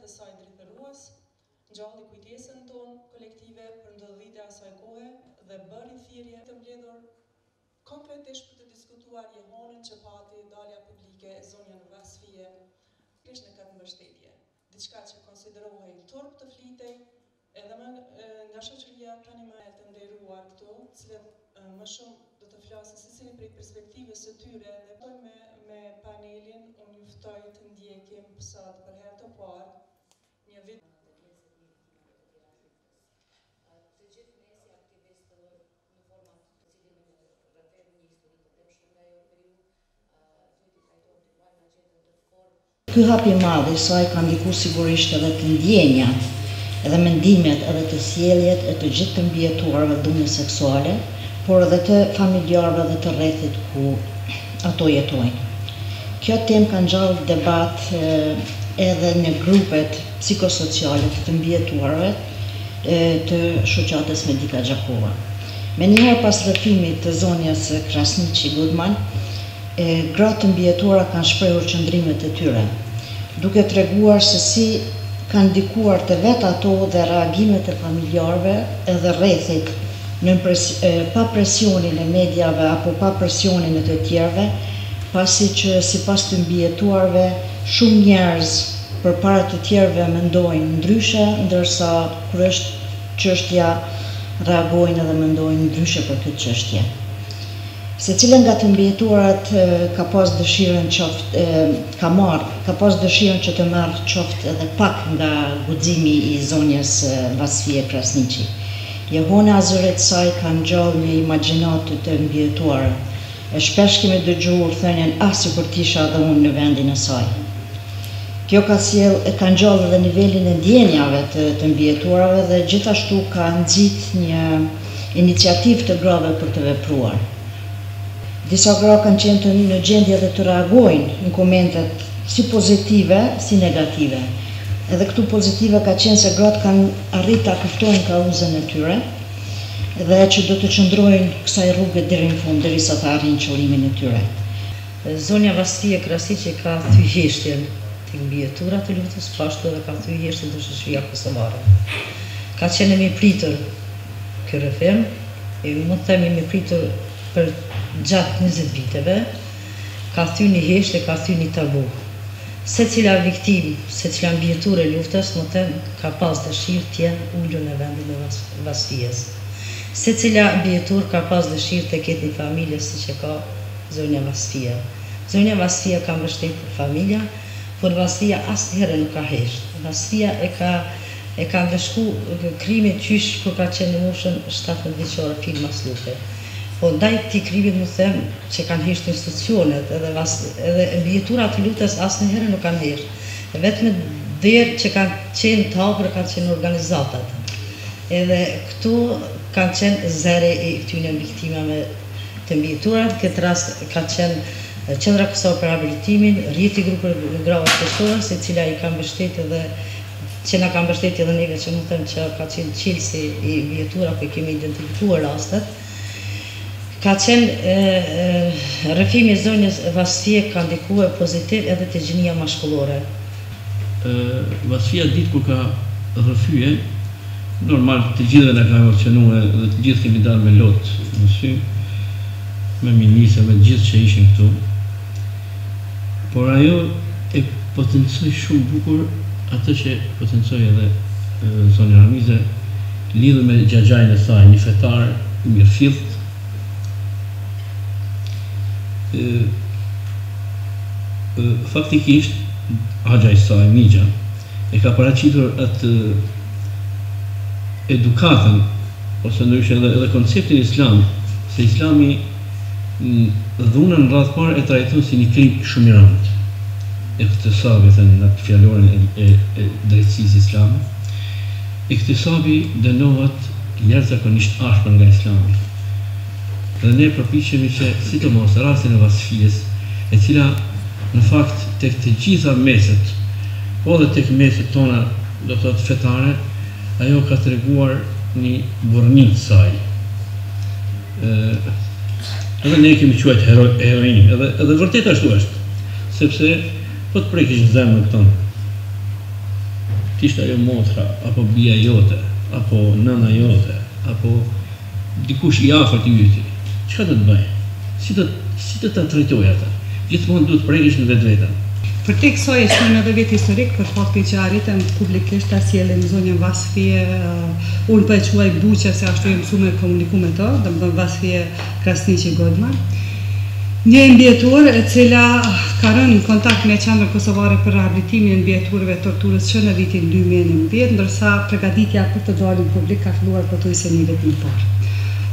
të saj drithërues, ngjalli kujtesën tonë kolektive për ndodhitë e asaj kohe dhe bëri thirje të mbledhur konkretisht për të diskutuar jehonën që pati dalja publike e zonjës Vasfije, kështë në këtë mbështetje, diçka që konsiderohej turp të flitej Edhe më nga shoqëria tani më e të nderuar këtu, të cilët më shumë do të flasin secili prej perspektivës së tyre dhe fillojmë me panelin, unë ju ftoj të ndjekim sot për herë të parë një video. Të gjithë ne si aktivistë në forma të cilin në rrëfejmë një histori të depshme nga jo periudhë, duhet të trajtojmë të marrë në gjendën të formë Ky hap i madh i saj ka ndiku sigurisht edhe te ndjenjat, edhe mendimet edhe te sjelljet e të gjithë të mbijetuarve dhunës seksuale, por edhe të familjarëve dhe të rrethit ku ato jetojnë. Kjo temë ka ngjallë debat edhe në grupet psikosociale të të mbijetuarve të Shoqatës Medica Gjakova. Menjëherë pas rrëfimit të zonjës Krasniqi Goodman, e gratë të mbijetuara kanë shprehur qëndrimet e tyre, duke treguar se si kanë ndikuar te vetë ato dhe reagimet e familjarëve edhe rrethit, në pa presionin e mediave apo pa presionin e të tjerëve, pasi që sipas të mbijetuarve shumë njerëz përpara të tjerëve mendojnë ndryshe, ndërsa kur është çështja reagojnë edhe mendojnë ndryshe për këtë çështje. Secila nga të mbijetuarat ka pas dëshirën qoftë ka marrë ka pas dëshirën që të marrë qoftë edhe pak nga guximi i zonjës Vasfije Krasniqi. Jehona e zërit të saj ka ngjallë një imagjinatë te të mbijetuarat, e shpesh kemi dëgjuar thënien ah sikur të isha edhe unë në vendin e saj. Kjo ka sjellë e ka ngjallë edhe nivelin e ndjenjave të të mbijetuarave dhe gjithashtu ka nxitë një iniciativë të grave për të vepruar. Disa gra kanë qenë të në gjendje dhe të reagojnë në komentet si pozitive si negative. Edhe këtu pozitive ka qenë se gratë kanë arrit ta kuptojnë kauzën e tyre dhe që do të qëndrojnë kësaj rruge deri në fund derisa ta arrijnë qëllimin e tyre. Zonja Vasfije Krasniqi ka thy heshtjen te t'mbijeturat të luftës, po ashtu edhe ka thy heshtjen te shoqëria kosovare. Ka qenë i mirëpritur ky rrëfim, e mund të them i mirëpritur përgjatë njëzet viteve, ka thy një heshtje, ka thy një tabu. Secila viktimë, secila mbijeturë e luftës, mund të them, ka pas dëshirë të jetë ulur në vendin e Vasfijes. Secila mbijeturë ka pas dëshirë të ketë një familje siç e ka Zonja Vasfije Zonjën Vasfije e ka mbështetur familja por Vasfija asnjëherë nuk ka hesht Vasfija e ka e ka ndëshku krimin qysh kur ka qenë në moshën shtatëmbëdhjetë vjeçore fill mas lufte po ndaj këtij krimi mund të them që kanë hesht institucionet edhe vas edhe të mbijetuarat e luftës asnjëherë nuk kanë hesht e vetme derë që kanë qenë të hapura kanë qenë organizatat edhe këtu kanë qenë zëri i këtyne viktimave të mbijetuara në këtë rast ka qenë Qendra Kosovare për Rehabilitimin, rrjeti i grupeve të grave të Kosovës, e cila i ka mbështetë dhe që na ka mbështetë edhe neve që mund të them që ka qenë çelësi i mbijetuarave po i kemi identifikuar rastet. Ka qenë e, rrëfimi i zonjës Vasfije ka ndikuar pozitiv edhe te gjinia mashkullore. Vasfija atë ditë kur ka rrëfye, normal të gjithëve na ka emocionue dhe të gjithë kemi dalë me lot në sy, me ministra, me të gjithë që ishin këtu. Por ajo e potencoi shumë bukur atë që potencoi edhe zonja Ramize lidhur me xhaxhain e saj, një fetar i mirëfilltë, faktikisht xhaxhai i saj mixha e ka paraqitur atë edukatën ose ndryshe edhe edhe konceptin islami se islami dhunën në radhë të parë e trajton si një krim shumë i rëndë igtisabi thënë në atë fjalorin e e drejtësisë islame igtisabi dënohet jashtëzakonisht ashpër nga islami dhe ne përpiqemi që sidomos rastin e Vasfijes, e cila në fakt tek të gjitha meset, po dhe tek meset tona do të thotë fetare, ajo ka treguar një burrni të saj. Ë edhe ne e kemi quajt hero, heroin, edhe edhe vërtet ashtu është, sepse po të prekish në zemrën tonë. T'ishte ajo motra, apo bija jote, apo nëna jote, apo Dikush i afërmi yti, çka do të bëje? Si do, si do ta trajtoje atë? Gjithmonë duhet të prekësh në vetveten. Përtej kësaj e quajmë edhe vit historik për faktin që arritëm publikisht ta sjellim zonjën Vasfije, unë po e quaj Buçe se ashtu jam mësuar me komuniku me të, domethënë Vasfije Krasniqi Goodman. Një e mbijetuar, e cila ka rënë në kontakt me Qendrën Kosovare për Rehabilitimin e Mbijetuarve të Torturës që në vitin dy mijë e njëmbëdhjetë, ndërsa pregaditja për të dalë në publik ka filluar pothuajse një vit më parë.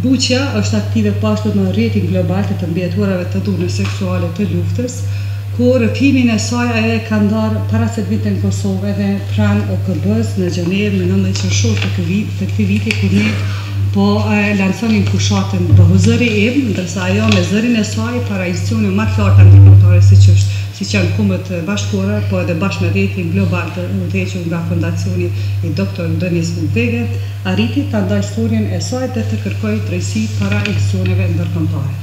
Buqja është aktive po ashtu në Rrjetin Global të të Mbijetuarave të Dhunës Seksuale të Luftës, ku rrëfimin e saj ajo e ka ndarë para se të vinte në Kosovë edhe pranë OKB-së në Gjenevë në nëntëmbëdhjetë qershor të këtij viti, kur ne Po lansonim fushatën Bëhu zëri im, ndërsa ajo me zërin e saj para institucioneve ma të larta ndërkombëtare siç është, siç janë Kombet e Bashkuara, po edhe bashkë me rrjetin global të udhëhequr nga Fondacioni i doktor Denis Mukweges, arriti ta ndajë historinë e saj dhe të kërkojë drejtësi para institucioneve ndërkombëtare.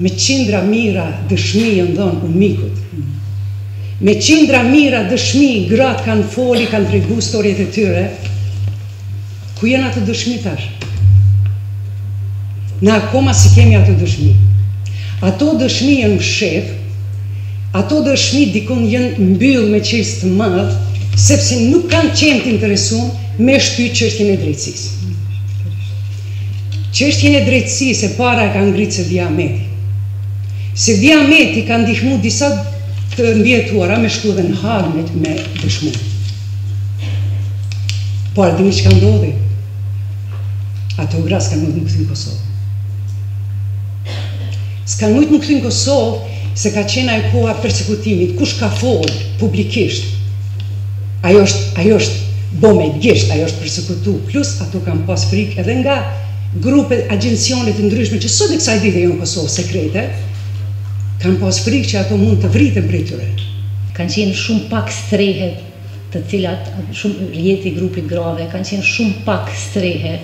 Me qindra mijëra dëshmi jon dhonë UNMIK-ut. Me qindra mijëra dëshmi gratë kanë folë, kanë tregu historitë e tyre. Ku janë ato dëshmi tash? Ne akoma s'i kemi ato dëshmi. Ato dëshmi janë mshefë, ato dëshmi dikund janë mbyllë me çelës të madh, sepse nuk kanë qenë të interesun me shty çështjen e drejtësisë. Çështjen e drejtësisë e para e ka ngritë Sevdi Ahmeti. Sevdi Ahmeti ka ndihmu disa të mbijetuara me shku edhe në Hagë me dëshmu. Po e dini çka ndodhi? Ato gra s'kanë mujtë m'u kthy n'Kosovë. S'kanë mujtë m'u kthy n'Kosovë se ka qenë ajo koha e persekutimit. Kush ka folë publikisht? Ajo është, ajo është bo me gisht, ajo është persekutu. Plus ato kanë pas frikë edhe nga grupe, agjencione të ndryshme që sot e kësaj dite jon n'Kosovë sekrete, kanë pas frikë që ato mund të vriten prej tyre. Kanë qenë shumë pak Strehe të cilat shumë Rrjeti i Grupit grave kanë qenë shumë pak strehe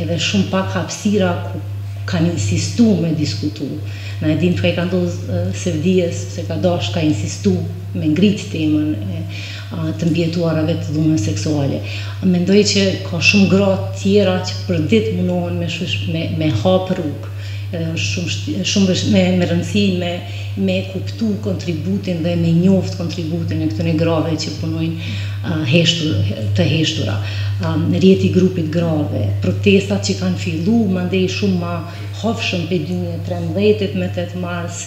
edhe shumë pak hapësira ku kanë insistu me diskutu. Na e dimë çka i ka ndodhë Sevdijes, se ka dashtë, ka insistu me ngritë temën e të mbijetuarave të dhunës seksuale. Mendoj që ka shumë gra tjera që përditë munohen me me hapë rrugë. Edhe është shumë shumë është me me rëndësi me me kuptu kontributin dhe me njoft kontributin e këtyre grave që punojnë uh, heshtur të heshtura. Uh, Rrjeti i Grupit grave, protestat që kanë fillu, mandej shumë ma hofshëm prej 2013 me 8 mars,